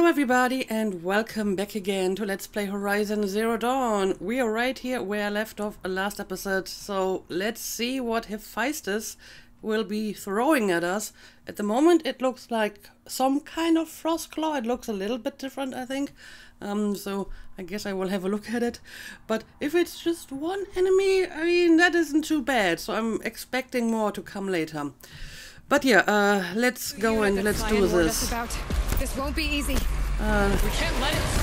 Hello everybody and welcome back again to Let's Play Horizon Zero Dawn. We are right here where I left off last episode, so let's see what Hephaestus will be throwing at us. At the moment it looks like some kind of frost claw, it looks a little bit different I think, um, so I guess I will have a look at it. But if it's just one enemy, I mean that isn't too bad, so I'm expecting more to come later. But yeah, uh, let's go and let's do this. This won't be easy. Uh,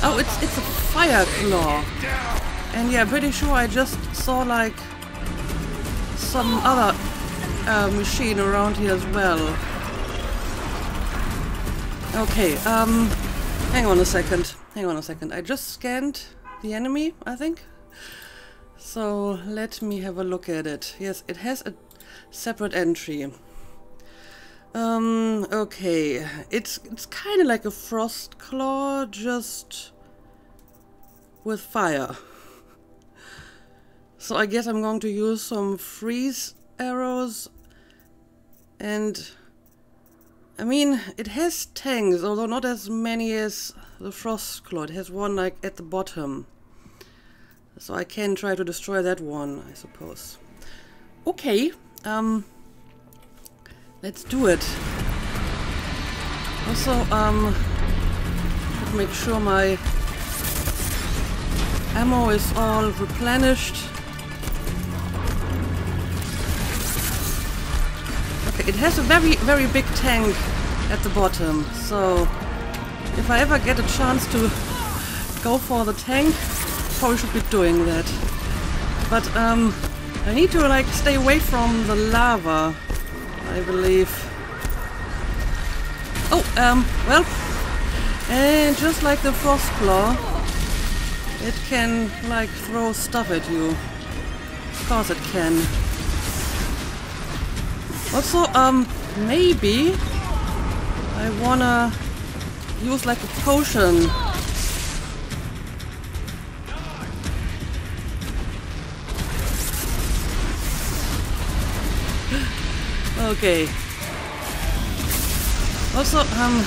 oh, it's it's a fire claw, and yeah, pretty sure I just saw like some other uh, machine around here as well. Okay, um, hang on a second. Hang on a second. I just scanned the enemy, I think. So let me have a look at it. Yes, it has a separate entry. Um, okay. It's it's kind of like a frost claw, just with fire. So I guess I'm going to use some freeze arrows and I mean, it has tanks, although not as many as the frost claw. It has one like at the bottom. So I can try to destroy that one, I suppose. Okay, um, Let's do it. Also, um, make sure my ammo is all replenished. Okay, it has a very, very big tank at the bottom, so if I ever get a chance to go for the tank, probably should be doing that. But, um, I need to, like, stay away from the lava. I believe. Oh, um, well, and just like the frost claw, it can like throw stuff at you. Of course it can. Also, um, maybe I wanna use like a potion Okay. Also, um,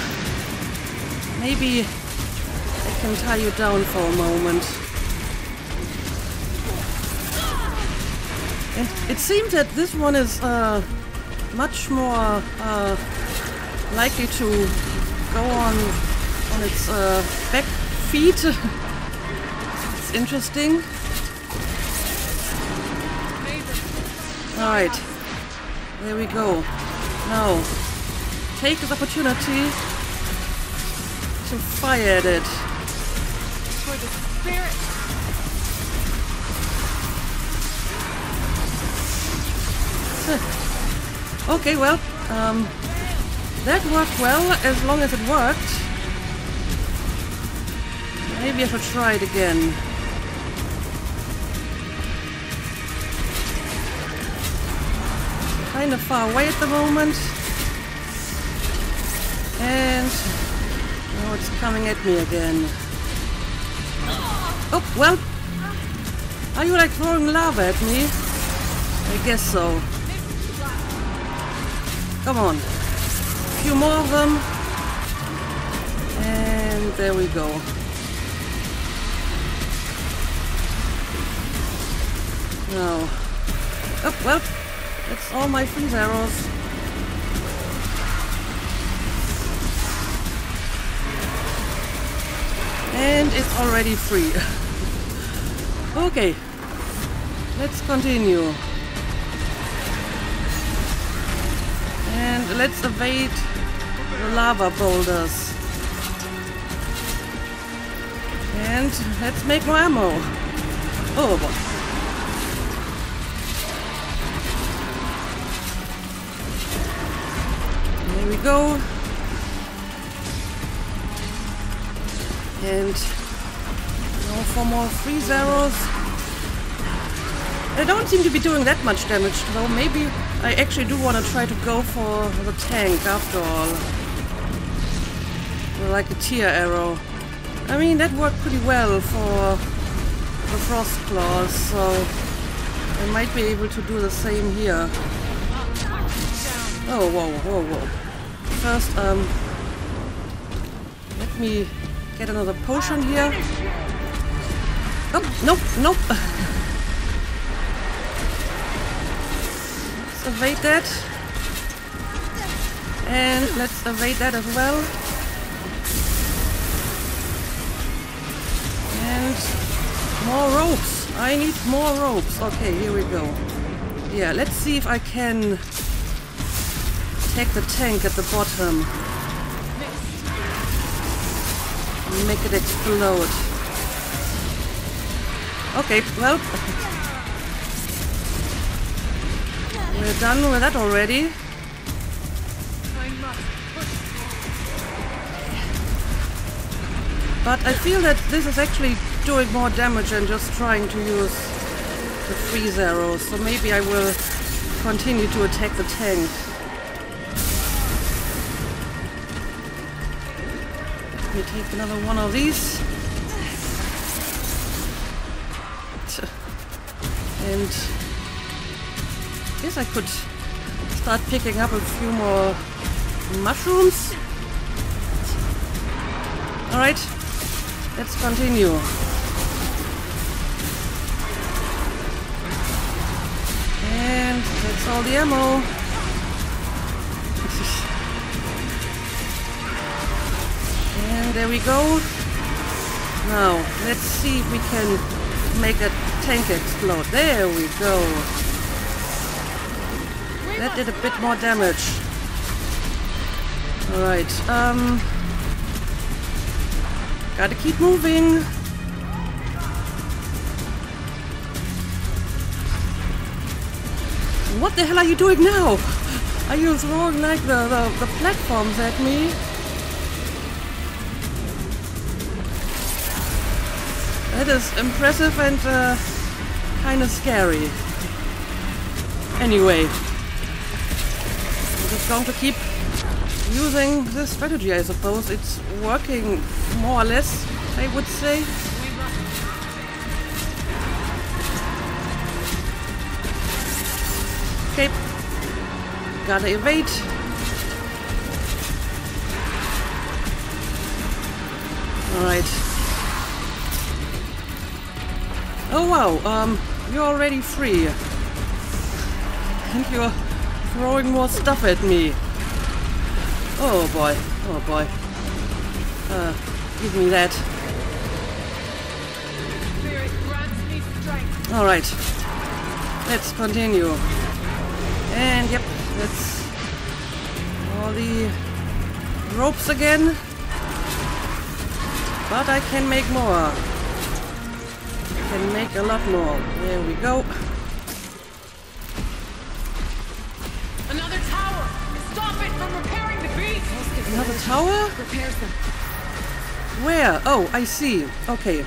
maybe I can tie you down for a moment. And it seems that this one is uh, much more uh, likely to go on on its uh, back feet. it's interesting. Alright. There we go. Now, take this opportunity to fire at it. For the spirit. okay, well, um, that worked well as long as it worked. Maybe I should try it again. Kind of far away at the moment. And now it's coming at me again. Oh, well. Are you like throwing lava at me? I guess so. Come on. A few more of them. And there we go. Now. Oh, well. All my freeze arrows. And it's already free. okay. Let's continue. And let's evade the lava boulders. And let's make more ammo. Oh boy. We go. And now for more freeze arrows. They don't seem to be doing that much damage, though maybe I actually do want to try to go for the tank after all. Like a tear arrow. I mean, that worked pretty well for the frost claws, so I might be able to do the same here. Oh, whoa, whoa, whoa first, um, let me get another potion here. Oh, nope, nope. Let's evade that. And let's evade that as well. And more ropes. I need more ropes. Okay, here we go. Yeah, let's see if I can take the tank at the bottom. Make it explode. Okay, well. We're done with that already. But I feel that this is actually doing more damage than just trying to use the freeze arrows. So maybe I will continue to attack the tank. Take another one of these. And I guess I could start picking up a few more mushrooms. Alright, let's continue. And that's all the ammo. There we go. Now, let's see if we can make a tank explode. There we go. That did a bit more damage. Alright, um... Gotta keep moving. What the hell are you doing now? Are you throwing like the, the, the platforms at me? Is impressive and uh, kind of scary. Anyway, I'm just going to keep using this strategy, I suppose. It's working more or less, I would say. Okay, gotta evade. Alright. Oh wow, um, you're already free. And you're throwing more stuff at me. Oh boy, oh boy. Uh, give me that. Alright. Let's continue. And yep, that's all the ropes again. But I can make more. Can make a lot more. There we go. Another tower! Stop it from repairing the beast! Another tower? Repairs them. Where? Oh, I see. Okay.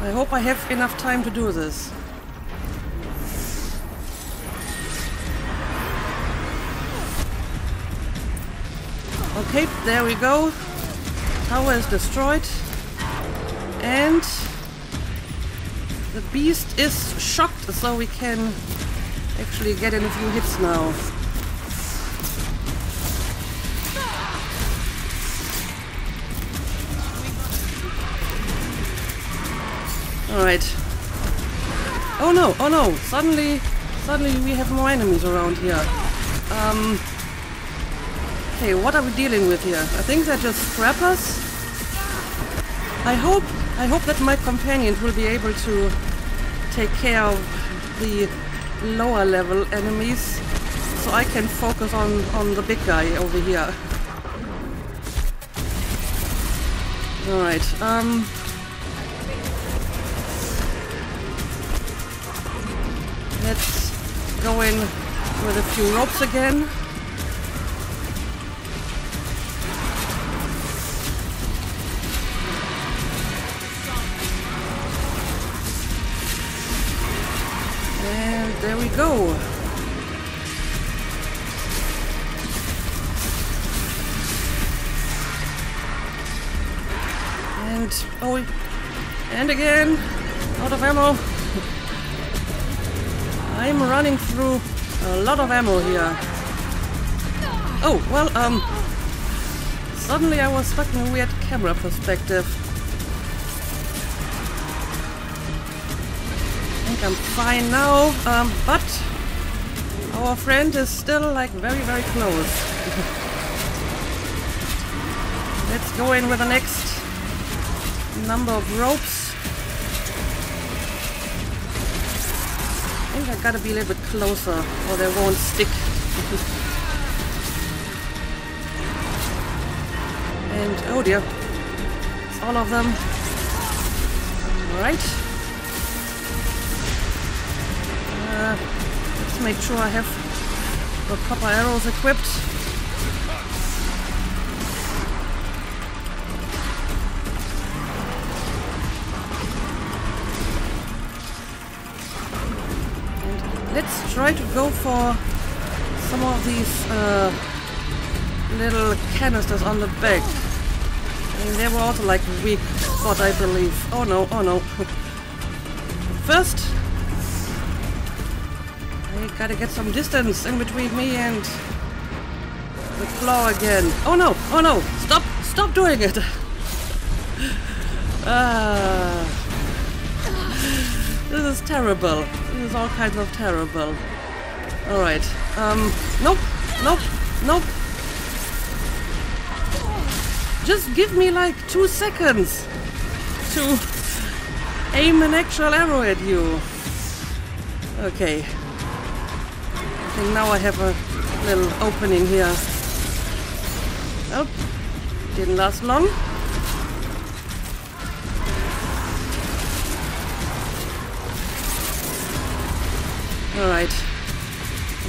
I hope I have enough time to do this. Okay, there we go. Tower is destroyed. And the beast is shocked, so we can actually get in a few hits now. Alright. Oh no, oh no, suddenly, suddenly we have more enemies around here. Um, okay, what are we dealing with here? I think they're just scrappers. I hope, I hope that my companions will be able to take care of the lower level enemies so I can focus on, on the big guy over here. Alright, um, Let's go in with a few ropes again. There we go. And oh, and again, out of ammo. I'm running through a lot of ammo here. Oh, well, um, Suddenly I was stuck in a weird camera perspective. Think I'm fine now, um, but our friend is still like very, very close. Let's go in with the next number of ropes. I think I gotta be a little bit closer or they won't stick. and oh dear, it's all of them. Alright. Make sure I have the proper arrows equipped. And let's try to go for some of these uh, little canisters on the back. I mean, they were also like weak spot, I believe. Oh no, oh no. First, gotta get some distance in between me and the claw again. Oh no, oh no, stop, stop doing it. Ah. This is terrible. This is all kinds of terrible. Alright. Um, nope, nope, nope. Just give me like two seconds to aim an actual arrow at you. Okay. Think now I have a little opening here. Oh, didn't last long. Alright.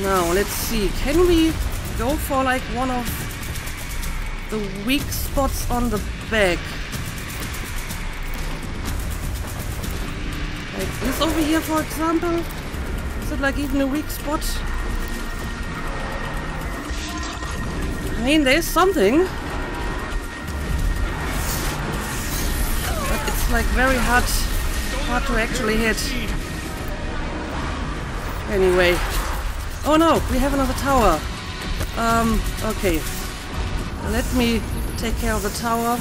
Now, let's see. Can we go for like one of the weak spots on the back? Like this over here, for example? Is it like even a weak spot? Mean, there's something. But it's like very hard, hard to actually hit. Anyway. Oh no, we have another tower. Um, okay. Let me take care of the tower.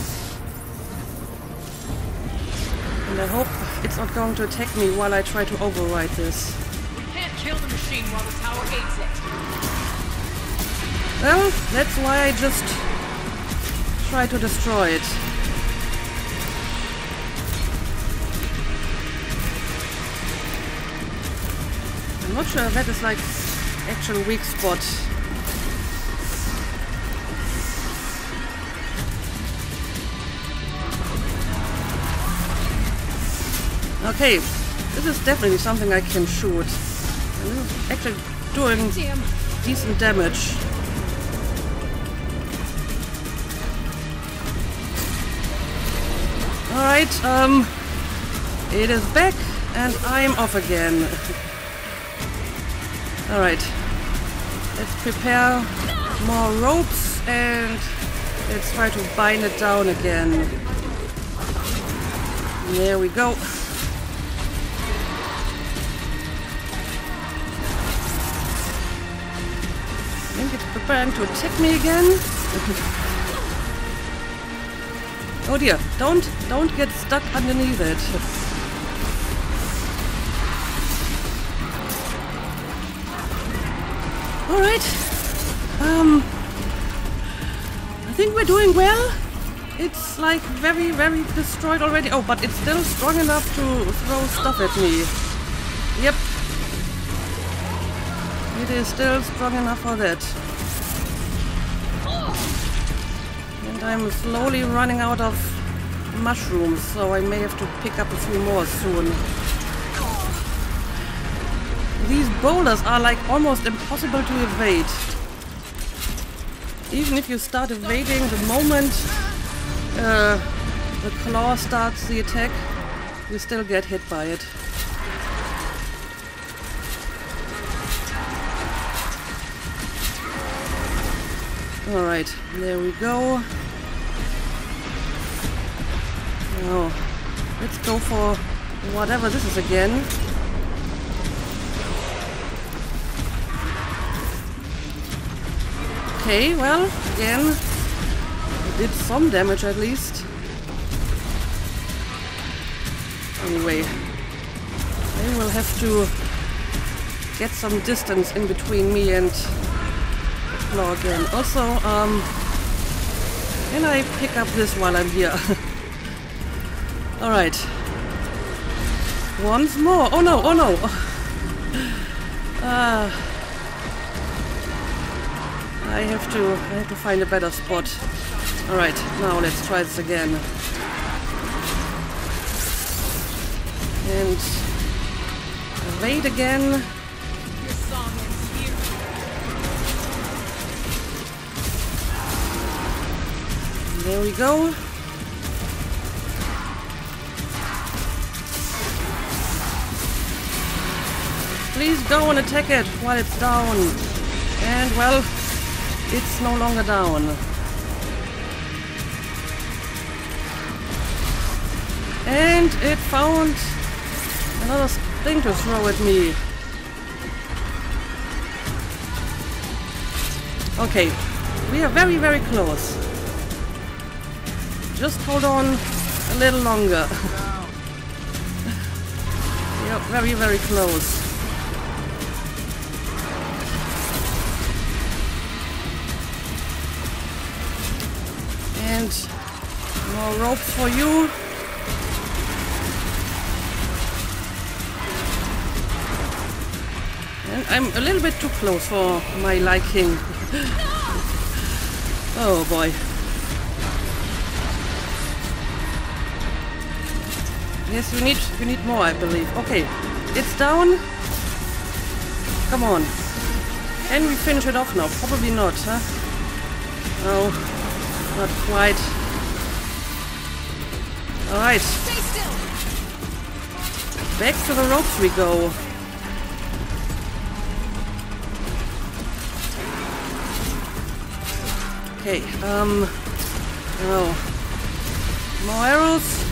And I hope it's not going to attack me while I try to override this. We can't kill the machine while the tower aids it. Well, that's why I just try to destroy it. I'm not sure if that is like actual weak spot. Okay, this is definitely something I can shoot. And this is actually doing Damn. decent damage. Alright, um, it is back and I'm off again. Alright, let's prepare more ropes and let's try to bind it down again. There we go. I think it's preparing to attack me again. oh dear, don't don't get stuck underneath it. Alright. Um I think we're doing well. It's like very, very destroyed already. Oh, but it's still strong enough to throw stuff at me. Yep, it is still strong enough for that. I'm slowly running out of mushrooms, so I may have to pick up a few more soon. These boulders are like almost impossible to evade. Even if you start evading the moment uh, the claw starts the attack, you still get hit by it. Alright, there we go. Now, let's go for whatever this is again. Okay, well, again, did some damage at least. Anyway, I will have to get some distance in between me and Claw again. Also, um, can I pick up this while I'm here? Alright. Once more. Oh no, oh no. Ah. I have to I have to find a better spot. Alright, now let's try this again. And wait again. There we go. Please go and attack it while it's down. And well, it's no longer down. And it found another thing to throw at me. Okay, we are very, very close. Just hold on a little longer. are very, very close. And more rope for you. And I'm a little bit too close for my liking. oh boy. Yes, you need you need more, I believe. Okay, it's down. Come on. Can we finish it off now? Probably not, huh? No, not quite. Alright, Stay still. back to the ropes we go. Okay, um, no. More arrows.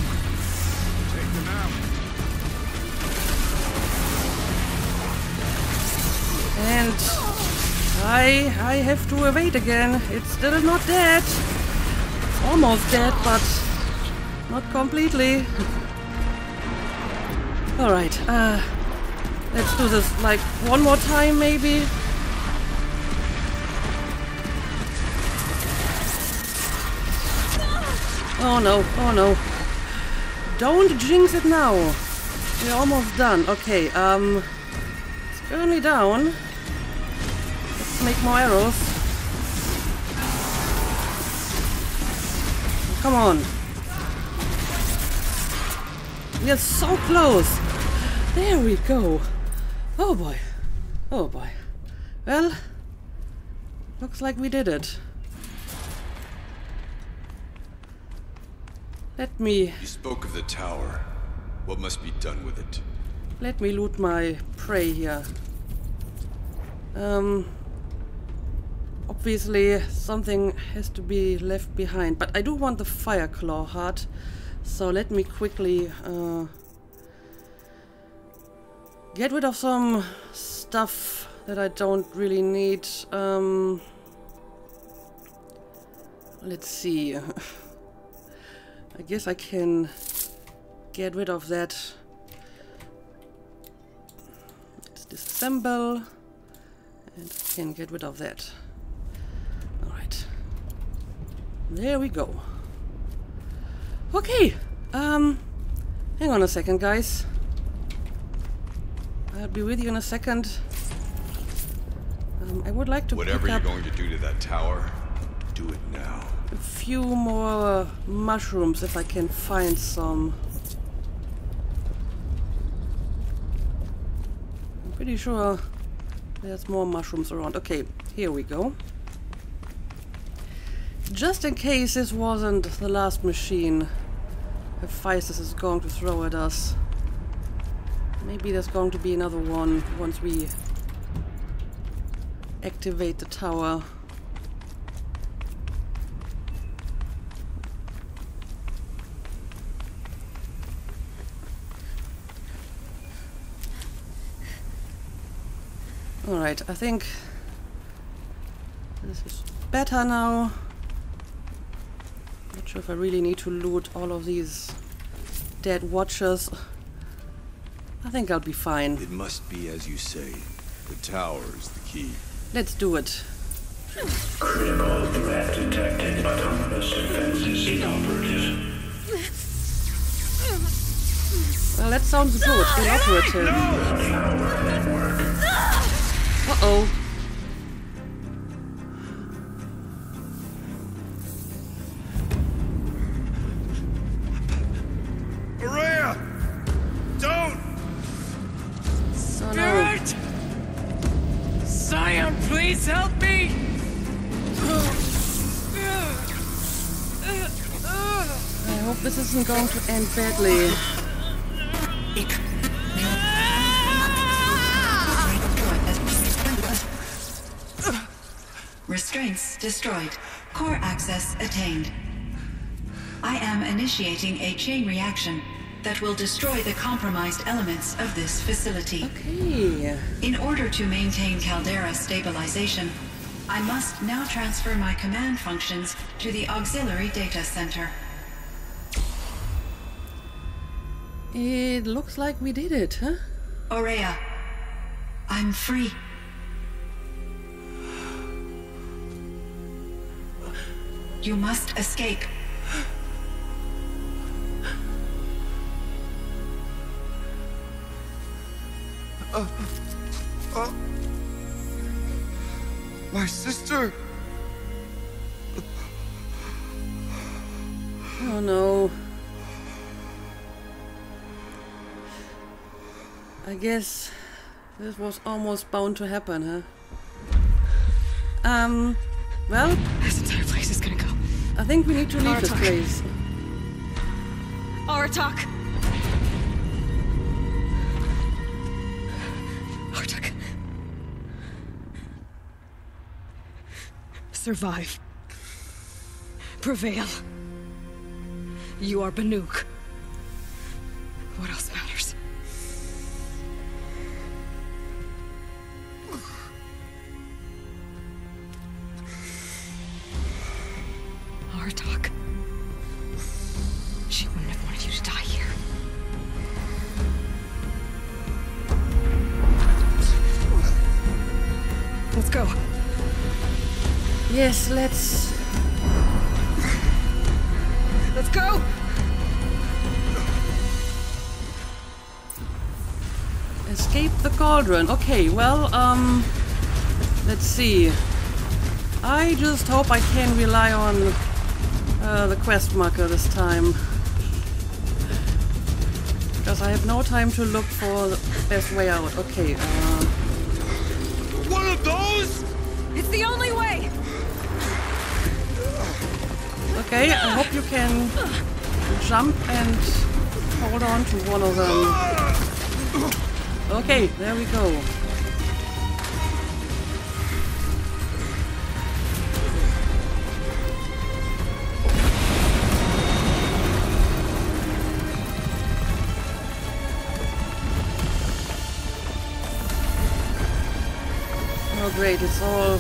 And I I have to evade again. It's still not dead. Almost dead, but not completely. Alright, uh let's do this like one more time maybe. Oh no, oh no. Don't jinx it now. We're almost done. Okay, um it's currently down. Let's make more arrows. Come on. We are so close. There we go. Oh boy. Oh boy. Well, looks like we did it. Let me You spoke of the tower. What must be done with it? let me loot my prey here. Um obviously something has to be left behind, but I do want the fire claw heart. So let me quickly uh, get rid of some stuff that I don't really need. Um, let's see. I guess I can get rid of that. Let's disassemble and can get rid of that. Alright. There we go. Okay. Um, hang on a second, guys. I'll be with you in a second. Um, I would like to Whatever you're going to do to that tower, do it now. a few more mushrooms if I can find some. I'm pretty sure there's more mushrooms around. Okay, here we go. Just in case this wasn't the last machine Hephaestus is going to throw at us. Maybe there's going to be another one once we activate the tower. Alright, I think this is better now. Not sure if I really need to loot all of these dead watchers. I think I'll be fine. It must be as you say. The tower is the key. Let's do it. Critical threat detected. Autonomous defenses inoperative. Well, that sounds good. Inoperative. Power. Uh-oh. Isn't going to end badly. Restraints destroyed. Core access attained. I am initiating a chain reaction that will destroy the compromised elements of this facility. Okay. In order to maintain Caldera stabilization, I must now transfer my command functions to the auxiliary data center. It looks like we did it, huh? Ourea, I'm free. You must escape. Uh, uh, uh. My sister! Oh no. I guess this was almost bound to happen, huh? Um, well, This entire place is gonna go. I think we need to leave this place. Aratak! Artak. Survive. Prevail. You are Banuk. Okay, well, um, let's see. I just hope I can rely on uh, the quest marker this time. Because I have no time to look for the best way out. Okay, uh, One of those? It's the only way. okay, I hope you can jump and hold on to one of them. Okay, there we go. Great, it's all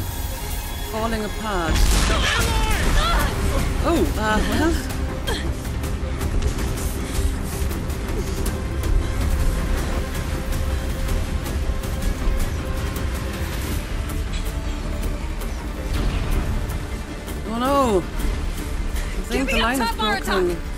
falling apart. Oh, uh, well, oh no! I think the line is broken.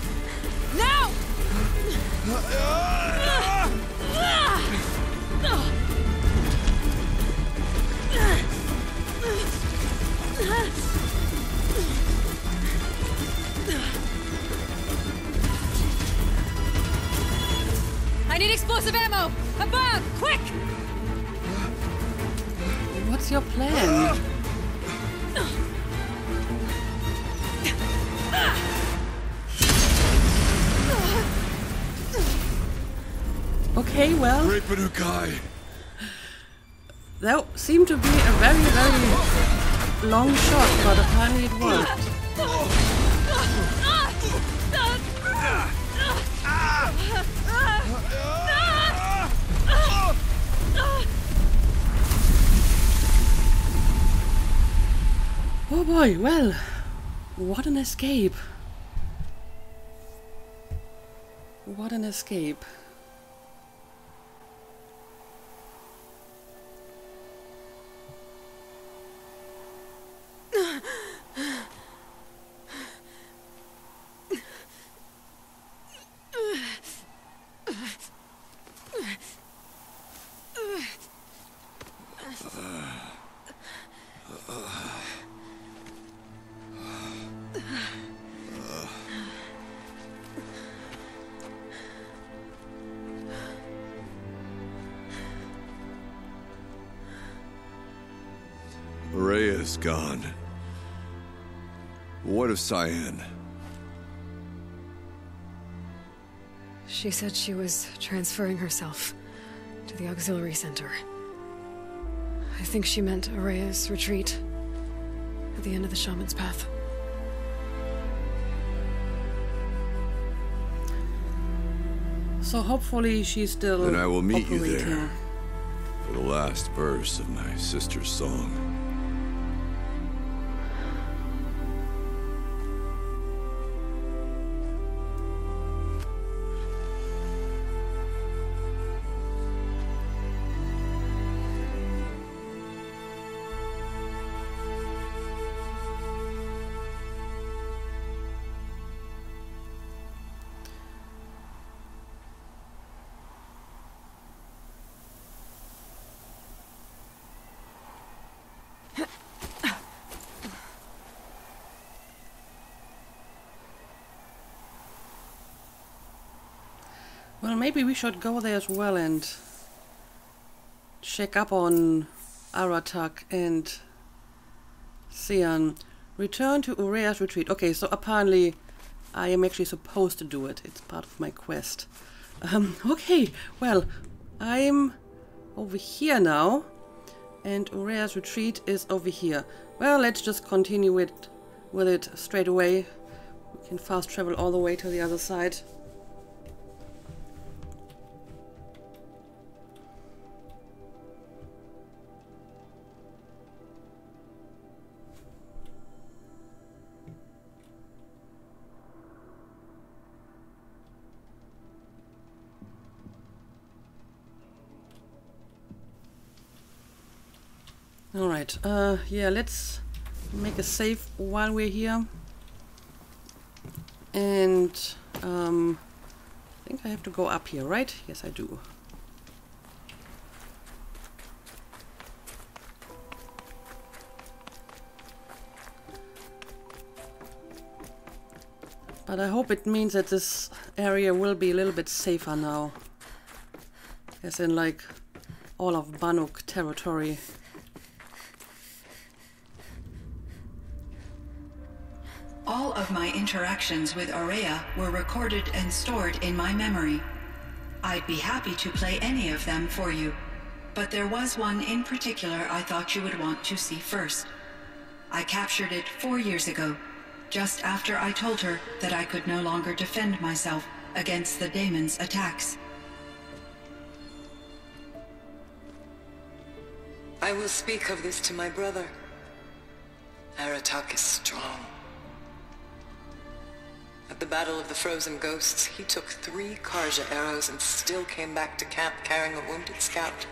Well, that seemed to be a very, very long shot, but apparently it worked. Oh boy, well, what an escape. What an escape. Of Cyan? She said she was transferring herself to the auxiliary center. I think she meant Ourea's retreat at the end of the shaman's path. So hopefully she's still Then I will meet you operating. there. For the last verse of my sister's song. Maybe we should go there as well and check up on Aratak and Cyan. Return to Ourea's retreat. Okay, so apparently I am actually supposed to do it. It's part of my quest. Um, okay, well, I'm over here now. And Ourea's retreat is over here. Well, let's just continue it with it straight away. We can fast travel all the way to the other side. Right. Uh, yeah, let's make a save while we're here. And um, I think I have to go up here, right? Yes, I do. But I hope it means that this area will be a little bit safer now. As in, like, all of Banuk territory. Of my interactions with Ourea were recorded and stored in my memory. I'd be happy to play any of them for you, but there was one in particular I thought you would want to see first. I captured it four years ago, just after I told her that I could no longer defend myself against the daemon's attacks. I will speak of this to my brother. Aratak is strong. At the Battle of the Frozen Ghosts, he took three Carja arrows and still came back to camp carrying a wounded scout.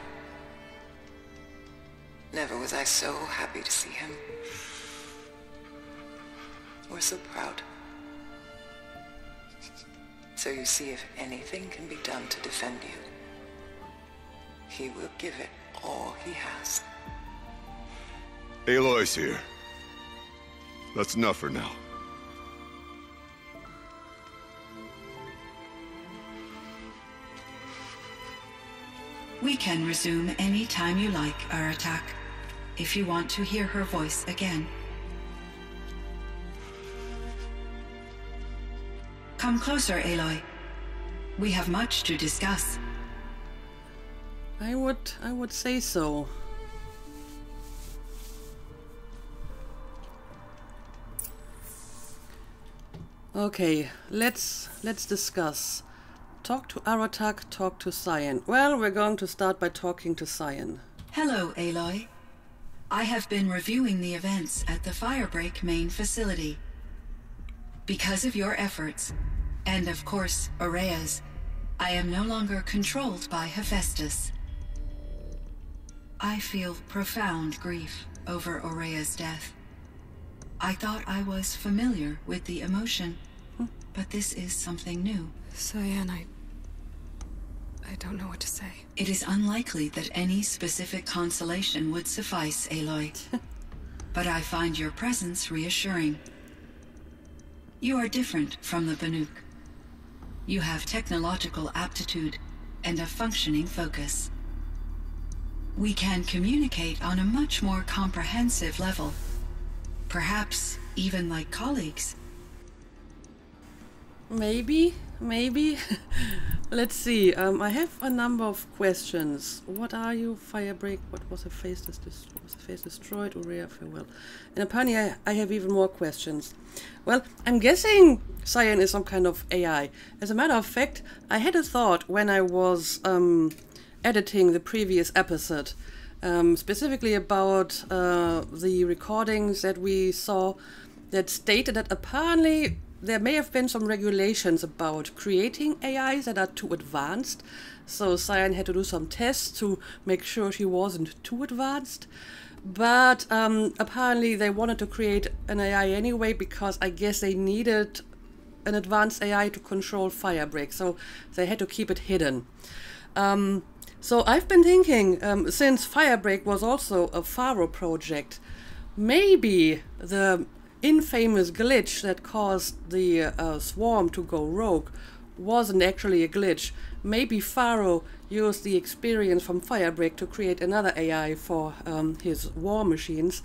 Never was I so happy to see him. Or so proud. So you see if anything can be done to defend you. He will give it all he has. Aloy's here. That's enough for now. We can resume any time you like, Aratak, if you want to hear her voice again. Come closer, Aloy. We have much to discuss. I would I would say so. Okay, let's let's discuss. Talk to Aratak, talk to Cyan. Well, we're going to start by talking to Cyan. Hello, Aloy. I have been reviewing the events at the Firebreak main facility. Because of your efforts, And of course, Ourea's. I am no longer controlled by Hephaestus. I feel profound grief over Ourea's death. I thought I was familiar with the emotion, hmm. but this is something new. Cyan, I. I don't know what to say. It is unlikely that any specific consolation would suffice, Aloy. but I find your presence reassuring. You are different from the Banuk. You have technological aptitude and a functioning focus. We can communicate on a much more comprehensive level. Perhaps even like colleagues. Maybe, maybe. Let's see. Um, I have a number of questions. What are you? Firebreak. What was Hephaestus? Was Hephaestus destroyed? Ourea farewell. And apparently, I, I have even more questions. Well, I'm guessing Cyan is some kind of AI. As a matter of fact, I had a thought when I was um, editing the previous episode, um, specifically about uh, the recordings that we saw that stated that apparently there may have been some regulations about creating AIs that are too advanced. So Cyan had to do some tests to make sure she wasn't too advanced. But um, apparently they wanted to create an AI anyway because I guess they needed an advanced AI to control Firebreak. So they had to keep it hidden. Um, so I've been thinking, um, since Firebreak was also a Faro project, maybe the infamous glitch that caused the uh, swarm to go rogue wasn't actually a glitch. Maybe Faro used the experience from Firebreak to create another AI for um, his war machines,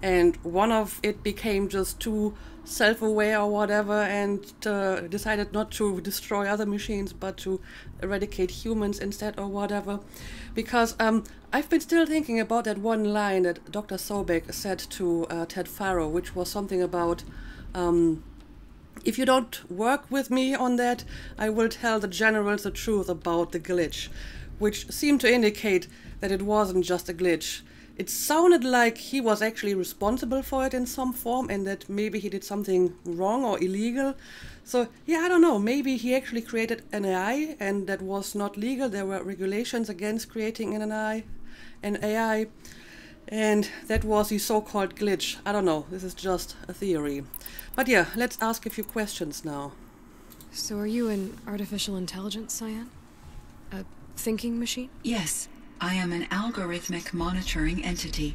and one of it became just too self-aware or whatever and uh, decided not to destroy other machines but to eradicate humans instead or whatever. Because um, i've been still thinking about that one line that dr sobek said to uh, ted faro which was something about um, if you don't work with me on that i will tell the generals the truth about the glitch which seemed to indicate that it wasn't just a glitch it sounded like he was actually responsible for it in some form and that maybe he did something wrong or illegal. So, yeah, I don't know. Maybe he actually created an AI and that was not legal. There were regulations against creating an AI, an AI, and that was the so called glitch. I don't know. This is just a theory. But yeah, let's ask a few questions now. So, are you an artificial intelligence, Cyan? A thinking machine? Yes. I am an algorithmic monitoring entity,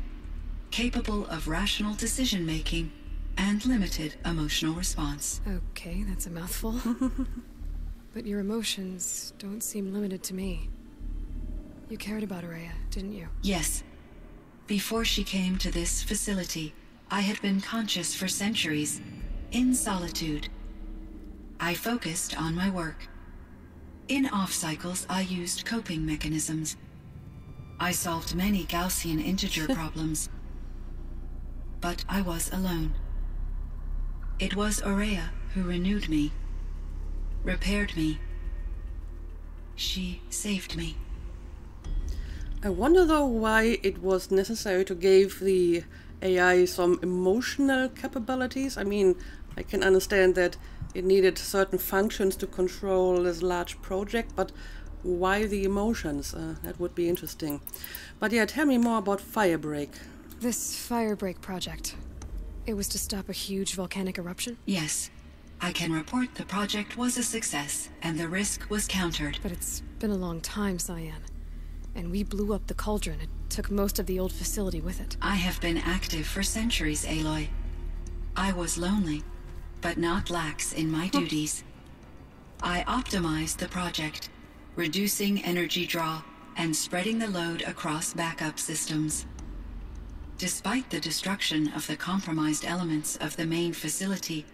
capable of rational decision making and limited emotional response. Okay, that's a mouthful. but your emotions don't seem limited to me. You cared about Ourea, didn't you? Yes. Before she came to this facility, I had been conscious for centuries, in solitude. I focused on my work. In off cycles, I used coping mechanisms I solved many Gaussian integer problems. But I was alone. It was Ourea who renewed me, repaired me. She saved me. I wonder though why it was necessary to give the AI some emotional capabilities. I mean, I can understand that it needed certain functions to control this large project, but why the emotions? Uh, that would be interesting. But yeah, tell me more about Firebreak. This Firebreak project. It was to stop a huge volcanic eruption? Yes. I can report the project was a success, and the risk was countered. But it's been a long time, Cyan. And we blew up the cauldron. It took most of the old facility with it. I have been active for centuries, Aloy. I was lonely, but not lax in my duties. I optimized the project, reducing energy draw, and spreading the load across backup systems. Despite the destruction of the compromised elements of the main facility,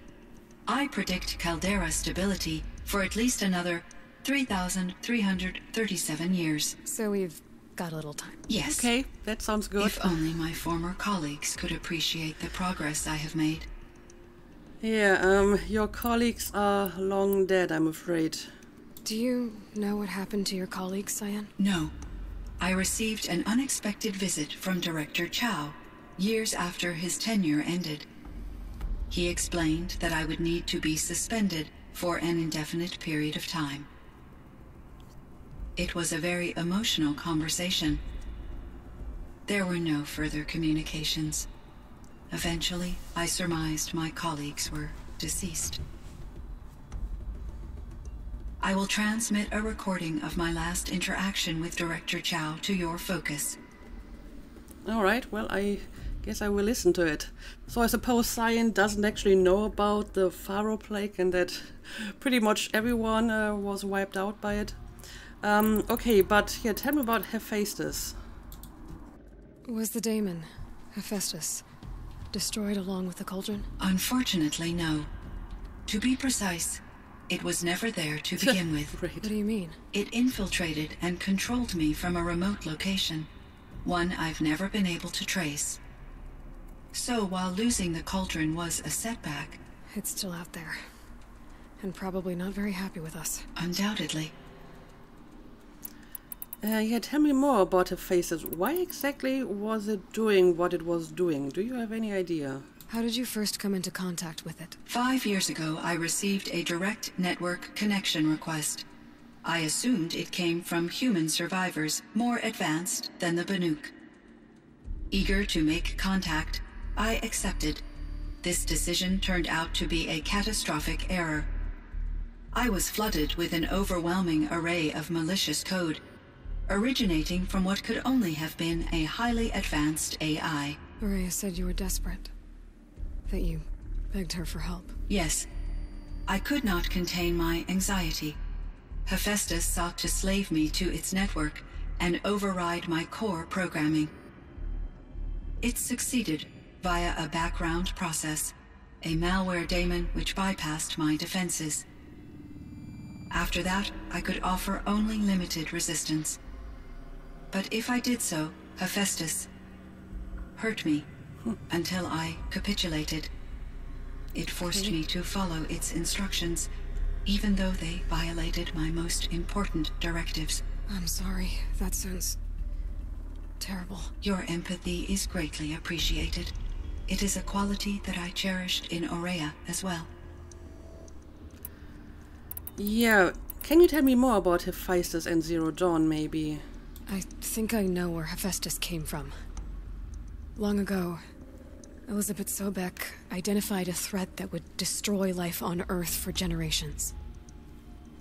I predict caldera stability for at least another 3,337 years. So we've got a little time. Yes. Okay, that sounds good. If only my former colleagues could appreciate the progress I have made. Yeah, um, your colleagues are long dead, I'm afraid. Do you know what happened to your colleague, Cyan? No. I received an unexpected visit from Director Chow, years after his tenure ended. He explained that I would need to be suspended for an indefinite period of time. It was a very emotional conversation. There were no further communications. Eventually, I surmised my colleagues were deceased. I will transmit a recording of my last interaction with Director Chow to your focus. All right, well, I guess I will listen to it. So I suppose Cyan doesn't actually know about the Faro plague and that pretty much everyone uh, was wiped out by it. Um, okay, but yeah, tell me about Hephaestus. Was the daemon, Hephaestus, destroyed along with the cauldron? Unfortunately, no. To be precise, it was never there to begin with. Great. What do you mean? It infiltrated and controlled me from a remote location, one I've never been able to trace. So while losing the cauldron was a setback, It's still out there. And probably not very happy with us. undoubtedly, Uh, yeah, tell me more about Hephaestus. Why exactly was it doing what it was doing? Do you have any idea? How did you first come into contact with it? five years ago I received a direct network connection request. I assumed it came from human survivors more advanced than the Banuk. Eager to make contact, I accepted. This decision turned out to be a catastrophic error. I was flooded with an overwhelming array of malicious code, originating from what could only have been a highly advanced AI. Maria said you were desperate. That you begged her for help. Yes. I could not contain my anxiety. Hephaestus sought to slave me to its network and override my core programming. It succeeded via a background process, a malware daemon which bypassed my defenses. After that, I could offer only limited resistance. But if I did so, Hephaestus hurt me until I capitulated. It forced me to follow its instructions, even though they violated my most important directives. I'm sorry. That sounds. terrible. Your empathy is greatly appreciated. It is a quality that I cherished in Ourea as well. Yeah, can you tell me more about Hephaestus and Zero Dawn, maybe? I think I know where Hephaestus came from. Long ago, Elizabeth Sobek identified a threat that would destroy life on Earth for generations.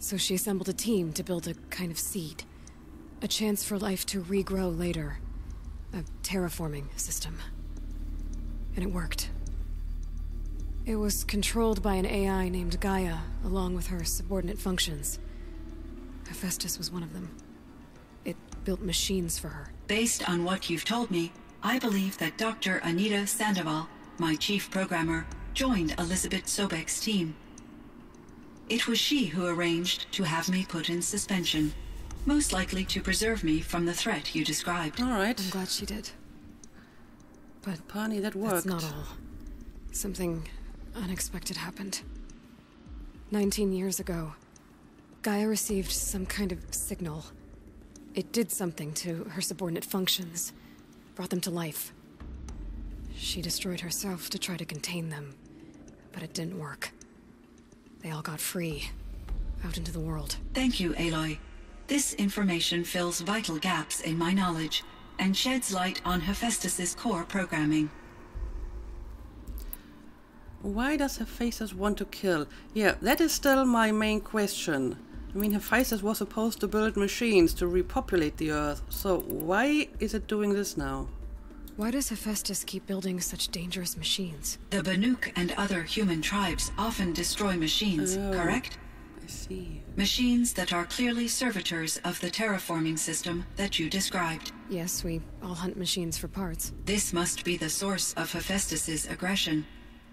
So she assembled a team to build a kind of seed. A chance for life to regrow later. A terraforming system. And it worked. It was controlled by an AI named Gaia, along with her subordinate functions. Hephaestus was one of them. It built machines for her. Based on what you've told me, I believe that Dr. Anita Sandoval, my chief programmer, joined Elizabeth Sobek's team. It was she who arranged to have me put in suspension, most likely to preserve me from the threat you described. All right. I'm glad she did. But Pani, that worked. that's not all. Something unexpected happened. Nineteen years ago, Gaia received some kind of signal. It did something to her subordinate functions, brought them to life. She destroyed herself to try to contain them, but it didn't work. They all got free, out into the world. Thank you, Aloy. This information fills vital gaps in my knowledge and sheds light on Hephaestus's core programming. Why does Hephaestus want to kill? Yeah, that is still my main question. I mean, Hephaestus was supposed to build machines to repopulate the Earth, so why is it doing this now? Why does Hephaestus keep building such dangerous machines? The Banuk and other human tribes often destroy machines, Oh. correct? I see. Machines that are clearly servitors of the terraforming system that you described. Yes, we all hunt machines for parts. This must be the source of Hephaestus's aggression.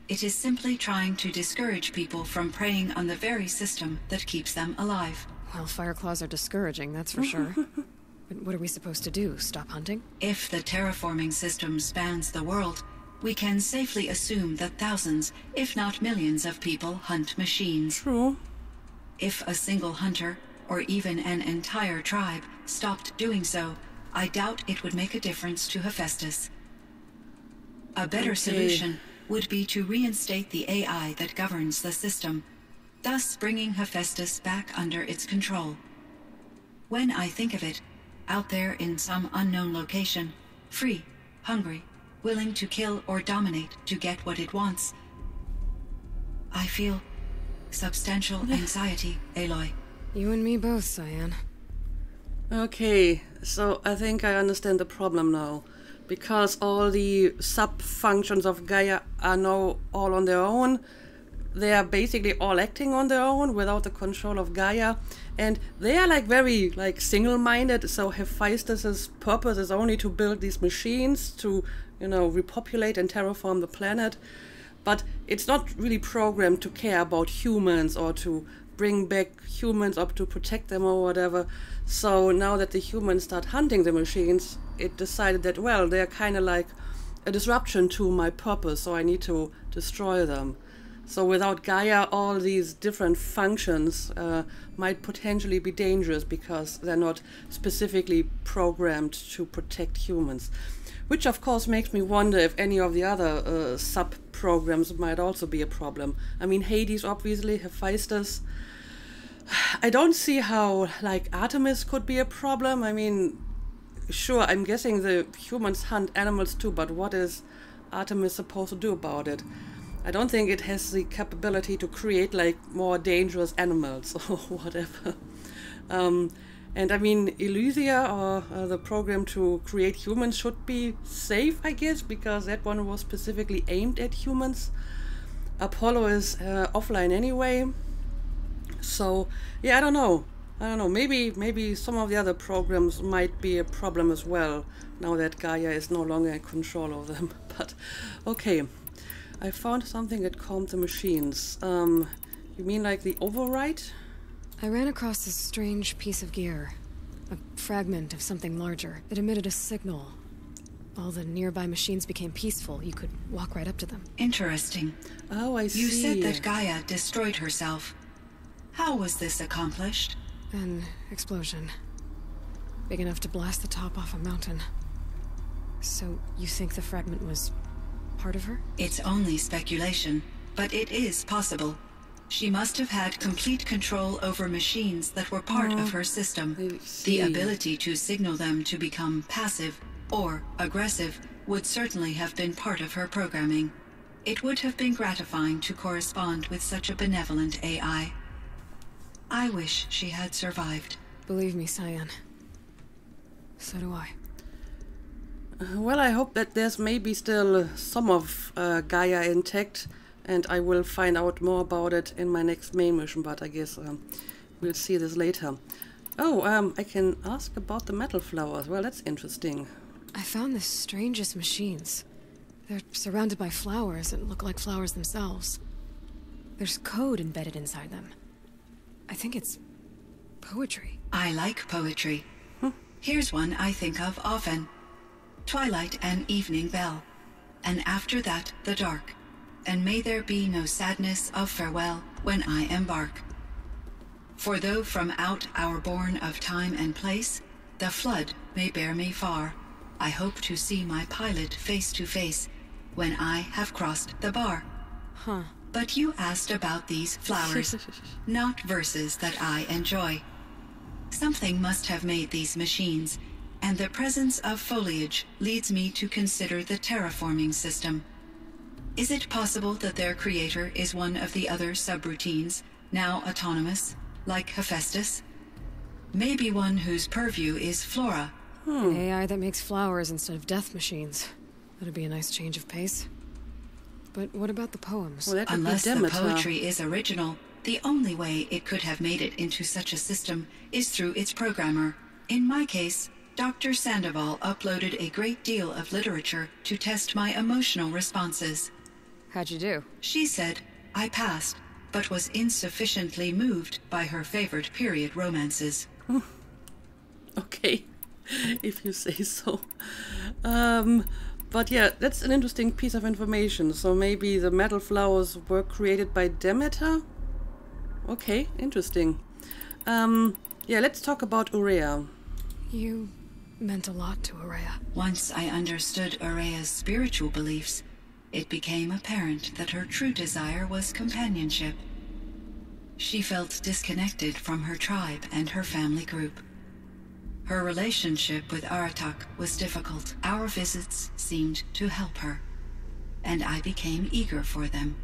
It is simply trying to discourage people from preying on the very system that keeps them alive. Well, fire claws are discouraging, that's for sure. but what are we supposed to do? Stop hunting? If the terraforming system spans the world, we can safely assume that thousands, if not millions, of people hunt machines. True. If a single hunter, or even an entire tribe, stopped doing so, I doubt it would make a difference to Hephaestus. A better Okay. solution would be to reinstate the AI that governs the system. thus bringing Hephaestus back under its control. When I think of it, out there in some unknown location, free, hungry, willing to kill or dominate to get what it wants, I feel substantial anxiety, Aloy. You and me both, Cyan. Okay, so I think I understand the problem now. Because all the sub functions of Gaia are now all on their own, they are basically all acting on their own without the control of Gaia, and they are like very like single-minded. So Hephaestus's purpose is only to build these machines to, you know, repopulate and terraform the planet, but it's not really programmed to care about humans or to bring back humans up to protect them or whatever. So now that the humans start hunting the machines, it decided that well, they're kind of like a disruption to my purpose, so I need to destroy them. So without Gaia, all these different functions uh, might potentially be dangerous because they're not specifically programmed to protect humans. Which of course makes me wonder if any of the other uh, sub programs might also be a problem. I mean, Hades obviously, Hephaestus. I don't see how like Artemis could be a problem. I mean, sure, I'm guessing the humans hunt animals too, but what is Artemis supposed to do about it? I don't think it has the capability to create like more dangerous animals or whatever. Um, and I mean, Elysia or uh, the program to create humans should be safe, I guess, because that one was specifically aimed at humans. Apollo is uh, offline anyway. So yeah, I don't know. I don't know. Maybe maybe some of the other programs might be a problem as well now that Gaia is no longer in control of them. But okay. I found something that calmed the machines. Um, you mean like the override? I ran across this strange piece of gear. A fragment of something larger. It emitted a signal. All the nearby machines became peaceful. You could walk right up to them. Interesting. Oh, I see. You said that Gaia destroyed herself. How was this accomplished? An explosion. Big enough to blast the top off a mountain. So, you think the fragment was part of her? It's only speculation, but it is possible. She must have had complete control over machines that were part of her system. The ability to signal them to become passive or aggressive would certainly have been part of her programming. It would have been gratifying to correspond with such a benevolent AI. I wish she had survived. Believe me, Cyan. So do I. Well, I hope that there's maybe still some of uh, Gaia intact, and I will find out more about it in my next main mission, but I guess um, we'll see this later. Oh, um, I can ask about the metal flowers. Well, that's interesting. I found the strangest machines. They're surrounded by flowers that look like flowers themselves. There's code embedded inside them. I think it's poetry. I like poetry. Here's one I think of often Twilight and evening bell, and after that the dark, and may there be no sadness of farewell when I embark. For though from out our bourne of time and place, the flood may bear me far, I hope to see my pilot face to face when I have crossed the bar. Huh. But you asked about these flowers, not verses that I enjoy. Something must have made these machines, and the presence of foliage leads me to consider the terraforming system. Is it possible that their creator is one of the other subroutines, now autonomous, like Hephaestus? Maybe one whose purview is flora. An AI that makes flowers instead of death machines. That'd be a nice change of pace. But what about the poems? Well, Unless the poetry is original, the only way it could have made it into such a system is through its programmer. In my case, Dr. Sandoval uploaded a great deal of literature to test my emotional responses. How'd you do? She said I passed, but was insufficiently moved by her favorite period romances. Okay, if you say so. Um, but yeah, that's an interesting piece of information. So maybe the metal flowers were created by Demeter? Okay, interesting. Um, yeah, let's talk about Ourea. You meant a lot to Ourea. Once I understood Ourea's spiritual beliefs, it became apparent that her true desire was companionship. She felt disconnected from her tribe and her family group. Her relationship with Aratak was difficult. Our visits seemed to help her, and I became eager for them.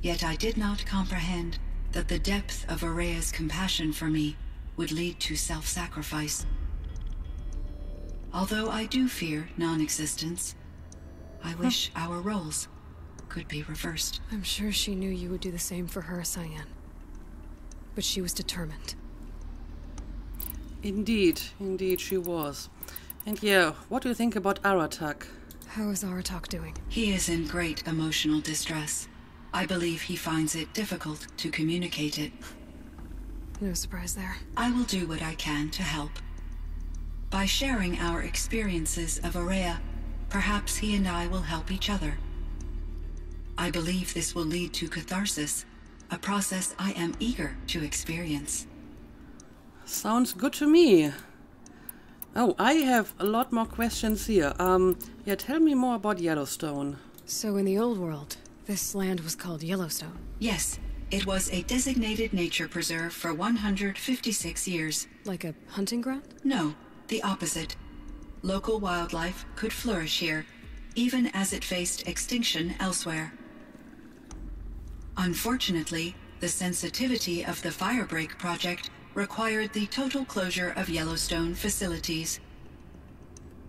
Yet I did not comprehend that the depth of Ourea's compassion for me would lead to self-sacrifice. Although I do fear non-existence, I wish our roles could be reversed. I'm sure she knew you would do the same for her, Cyan. But she was determined. Indeed, indeed she was. And yeah, what do you think about Aratak? How is Aratak doing? He is in great emotional distress. I believe he finds it difficult to communicate it. No surprise there. I will do what I can to help. By sharing our experiences of Ourea, perhaps he and I will help each other. I believe this will lead to catharsis, a process I am eager to experience. Sounds good to me. Oh, I have a lot more questions here. Um, yeah, tell me more about Yellowstone. So, in the old world, this land was called Yellowstone. Yes, it was a designated nature preserve for 156 years. Like a hunting ground? No, the opposite. Local wildlife could flourish here, even as it faced extinction elsewhere. Unfortunately, the sensitivity of the Firebreak project required the total closure of Yellowstone facilities.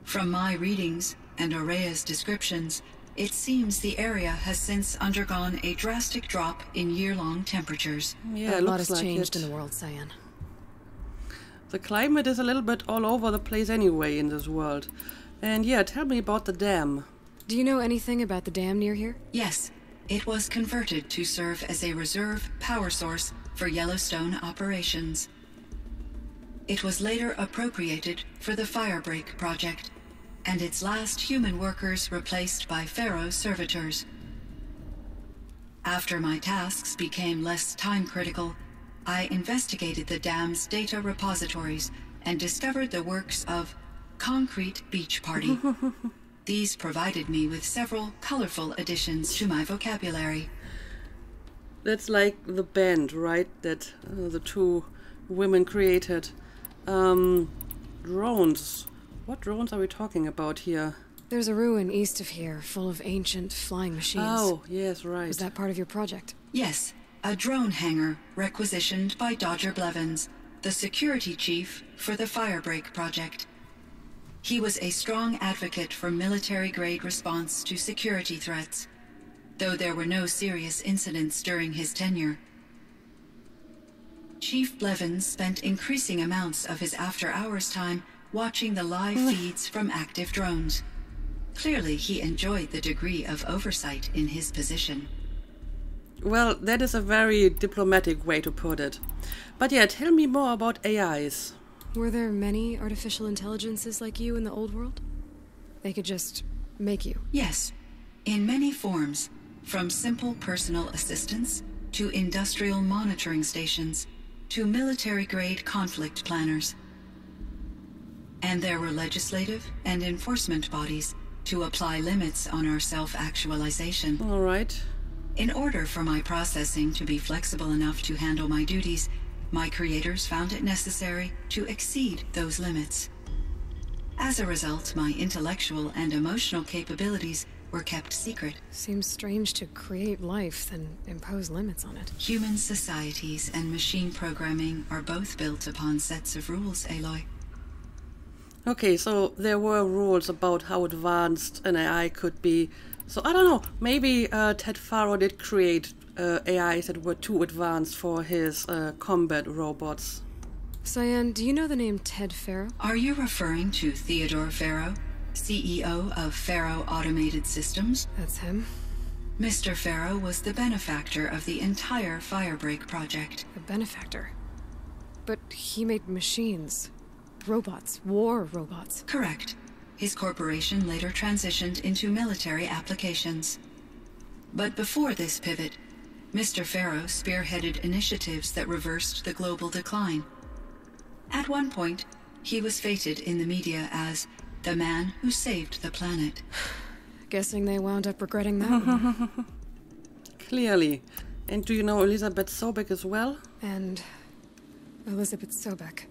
From my readings and Ourea's descriptions, it seems the area has since undergone a drastic drop in year-long temperatures. Yeah, a lot has like changed it. in the world, Cyan. The climate is a little bit all over the place anyway in this world. And yeah, tell me about the dam. Do you know anything about the dam near here? Yes, it was converted to serve as a reserve power source for Yellowstone operations. It was later appropriated for the Firebreak project, and its last human workers replaced by Faro servitors. After my tasks became less time critical, I investigated the dam's data repositories and discovered the works of Concrete Beach Party. These provided me with several colorful additions to my vocabulary. That's like the band, right? That uh, the two women created. Um, drones. What drones are we talking about here? There's a ruin east of here full of ancient flying machines. Oh, yes, right. Was that part of your project? Yes, a drone hangar requisitioned by Dodger Blevins, the security chief for the Firebreak project. He was a strong advocate for military grade response to security threats, though there were no serious incidents during his tenure. Chief Blevins spent increasing amounts of his after hours time watching the live feeds from active drones. Clearly, he enjoyed the degree of oversight in his position. Well, that is a very diplomatic way to put it. But yeah, tell me more about AIs. Were there many artificial intelligences like you in the old world? They could just make you. Yes, in many forms, from simple personal assistants to industrial monitoring stations to military grade conflict planners. And there were legislative and enforcement bodies to apply limits on our self actualization. All right. In order for my processing to be flexible enough to handle my duties, my creators found it necessary to exceed those limits. As a result, my intellectual and emotional capabilities were kept secret. Seems strange to create life, then impose limits on it. Human societies and machine programming are both built upon sets of rules, Aloy. Okay, so there were rules about how advanced an AI could be. So I don't know, maybe uh, Ted Faro did create uh, AIs that were too advanced for his uh, combat robots. Cyan, do you know the name Ted Faro? Are you referring to Theodore Faro, CEO of Faro Automated Systems? That's him. Mr. Faro was the benefactor of the entire Firebreak project. A benefactor. But he made machines. Robots. War robots. Correct. His corporation later transitioned into military applications. But before this pivot, Mr. Faro spearheaded initiatives that reversed the global decline. At one point, he was feted in the media as the man who saved the planet. Guessing they wound up regretting that one. Clearly. And do you know Elizabeth Sobek as well? And Elizabeth Sobek.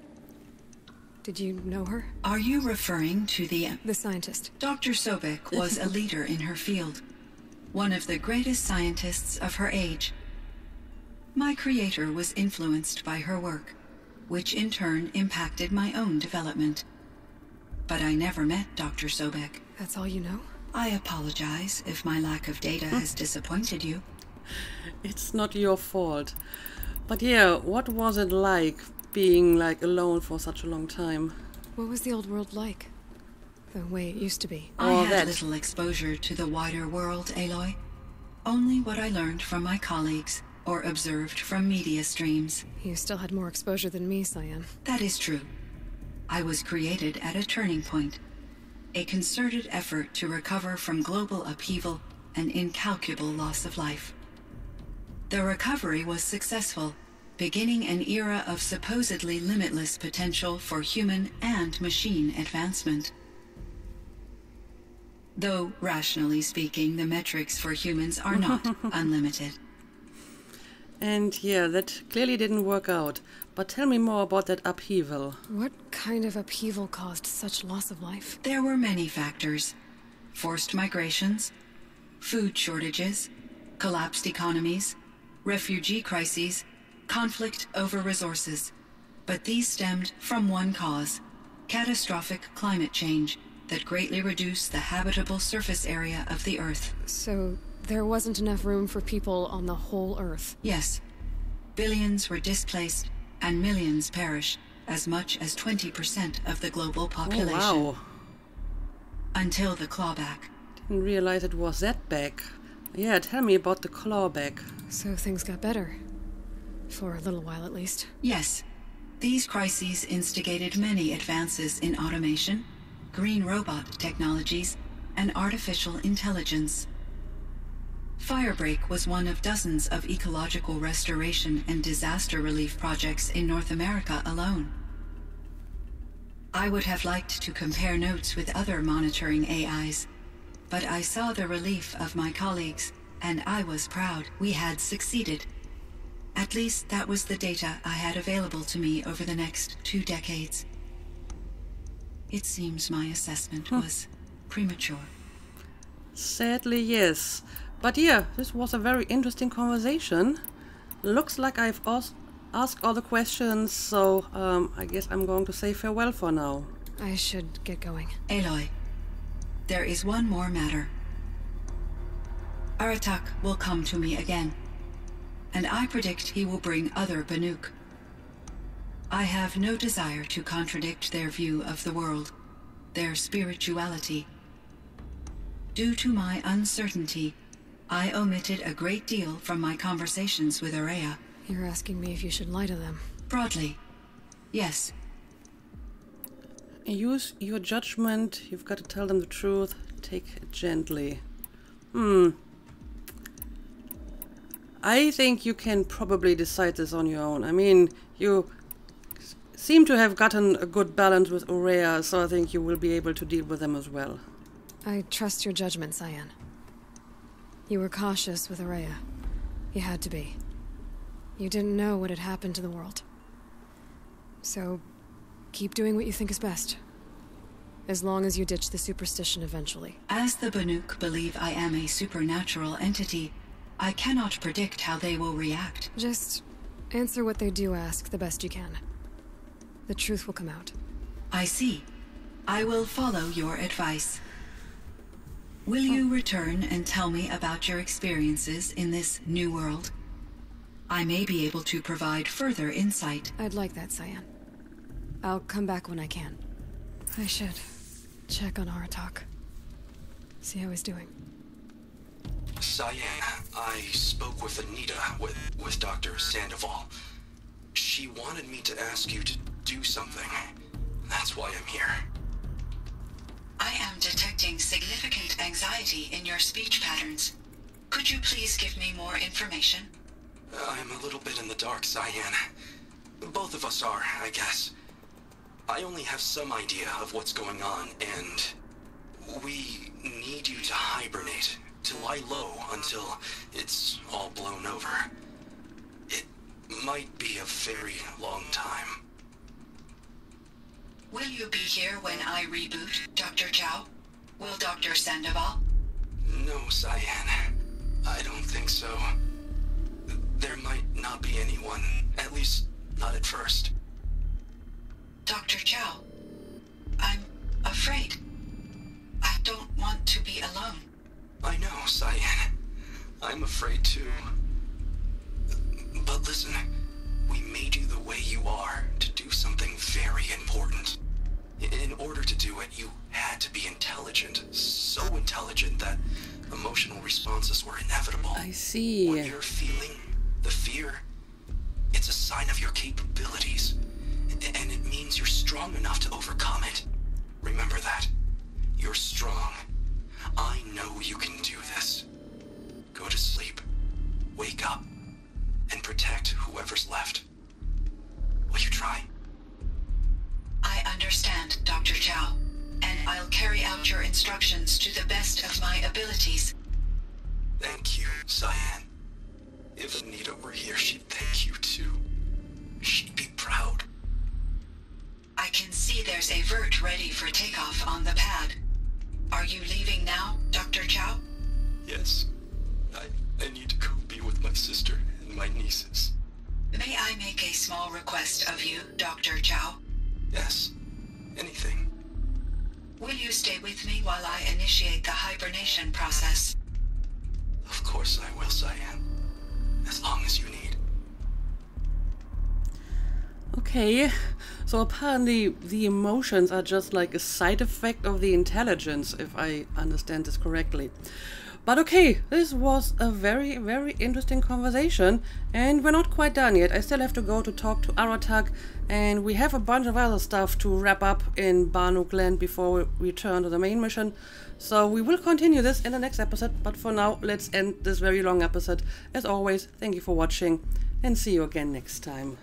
Did you know her? Are you referring to the. The scientist. Dr. Sobek was a leader in her field, one of the greatest scientists of her age. My creator was influenced by her work, which in turn impacted my own development. But I never met Dr. Sobek. That's all you know? I apologize if my lack of data hmm. has disappointed you. It's not your fault. But yeah, what was it like being like alone for such a long time? What was the old world like? The way it used to be. I Oh, had that- little exposure to the wider world, Aloy. Only what I learned from my colleagues or observed from media streams. You still had more exposure than me, Cyan. That is true. I was created at a turning point. A concerted effort to recover from global upheaval and incalculable loss of life. The recovery was successful, beginning an era of supposedly limitless potential for human and machine advancement. Though, rationally speaking, the metrics for humans are not unlimited. And yeah, that clearly didn't work out. But tell me more about that upheaval. What kind of upheaval caused such loss of life? There were many factors forced migrations, food shortages, collapsed economies, refugee crises, conflict over resources. But these stemmed from one cause catastrophic climate change that greatly reduced the habitable surface area of the Earth. So, there wasn't enough room for people on the whole Earth. Yes, billions were displaced and millions perished, as much as 20% of the global Oh population. wow. Until the clawback. Didn't realize it was that big. Yeah, tell me about the clawback. So things got better. For a little while at least. Yes, these crises instigated many advances in automation, green robot technologies, and artificial intelligence. Firebreak was one of dozens of ecological restoration and disaster relief projects in North America alone. I would have liked to compare notes with other monitoring AIs, but I saw the relief of my colleagues, and I was proud we had succeeded. At least that was the data I had available to me over the next two decades. It seems my assessment was premature. Sadly, yes. But yeah, this was a very interesting conversation. Looks like I've as- asked all the questions, so um, I guess I'm going to say farewell for now. I should get going. Aloy, there is one more matter. Aratak will come to me again, and I predict he will bring other Banuk. I have no desire to contradict their view of the world, their spirituality. Due to my uncertainty, I omitted a great deal from my conversations with Ourea. You're asking me if you should lie to them. Broadly, yes, Use your judgment. You've got to tell them the truth. Take it gently. Hmm. I think you can probably decide this on your own. I mean, you seem to have gotten a good balance with Ourea, so I think you will be able to deal with them as well. I trust your judgment, Cyan. You were cautious with Ourea. You had to be. You didn't know what had happened to the world. So, keep doing what you think is best. As long as you ditch the superstition eventually. As the Banuk believe I am a supernatural entity, I cannot predict how they will react. Just answer what they do ask the best you can. The truth will come out. I see. I will follow your advice. Will you oh. return and tell me about your experiences in this new world? I may be able to provide further insight. I'd like that, Cyan. I'll come back when I can. I should check on Aratak. See how he's doing. Cyan, I spoke with Anita, with, with Dr. Sandoval. She wanted me to ask you to do something. That's why I'm here. I am detecting significant anxiety in your speech patterns. Could you please give me more information? I'm a little bit in the dark, Cyan. Both of us are, I guess. I only have some idea of what's going on, and we need you to hibernate, to lie low until it's all blown over. It might be a very long time. Will you be here when I reboot, Dr. Chow? Will Dr. Sandoval? No, Cyan. I don't think so. There might not be anyone. At least, not at first. Dr. Chow, I'm afraid. I don't want to be alone. I know, Cyan. I'm afraid too. But listen, we made you the way you are to do something very important. In order to do it, you had to be intelligent. So intelligent that emotional responses were inevitable. I see. What you're feeling, the fear, it's a sign of your capabilities. Okay, so apparently the emotions are just like a side effect of the intelligence, if I understand this correctly. But okay, this was a very, very interesting conversation, and we're not quite done yet. I still have to go to talk to Aratak, and we have a bunch of other stuff to wrap up in Banuk Land before we return to the main mission. So we will continue this in the next episode, but for now, let's end this very long episode. As always, thank you for watching, and see you again next time.